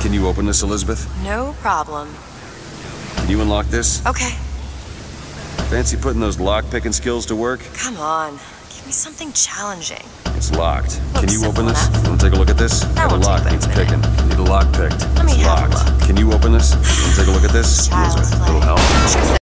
Can you open this, Elizabeth? No problem. Can you unlock this? Okay, Fancy putting those lock-picking skills to work? come on. Give me something challenging. It's locked. Can you open this? enough. Want to take a look at this? That Got a lock needs picking. Need a lock picked. Let me it's have a look. Can you open this? Want to take a look at this? Play. little help?